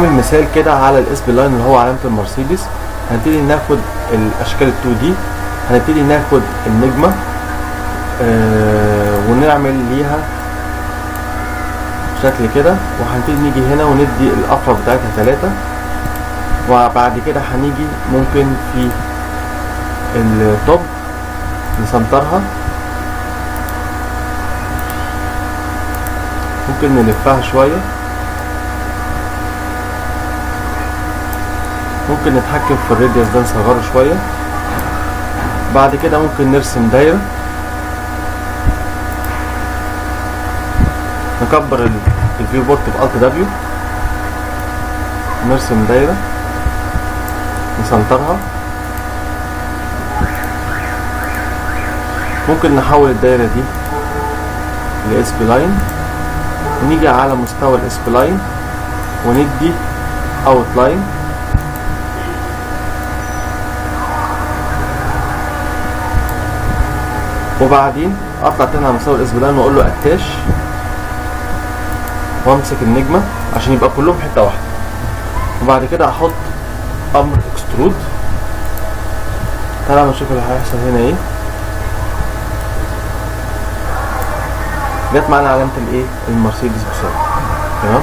نعمل مثال كده على ال spline اللي هو علامة المرسيدس. هنبتدي ناخد الاشكال ال 2 دي هنبتدي ناخد النجمة آه ونعمل ليها شكل كده. وهنبتدي نيجي هنا وندي الافرع بتاعتها ثلاثة وبعد كده هنيجي ممكن في ال top نسنترها. ممكن نلفها شوية. ممكن نتحكم في ال radius ده نصغره شوية. بعد كده ممكن نرسم دايرة. نكبر ال viewport ب Alt W نرسم دايرة. نسنترها. ممكن نحول الدايرة دي ل spline ونيجي على مستوى ال spline وندي outline وبعدين اطلع تاني على مستوى ال spline وأقول له attach. وأمسك النجمة عشان يبقى كلهم حتة واحدة. وبعد كده أحط أمر extrude. تعالى نشوف اللي هيحصل هنا إيه. جت معانا علامة الإيه؟ المرسيدس بسرعة. تمام؟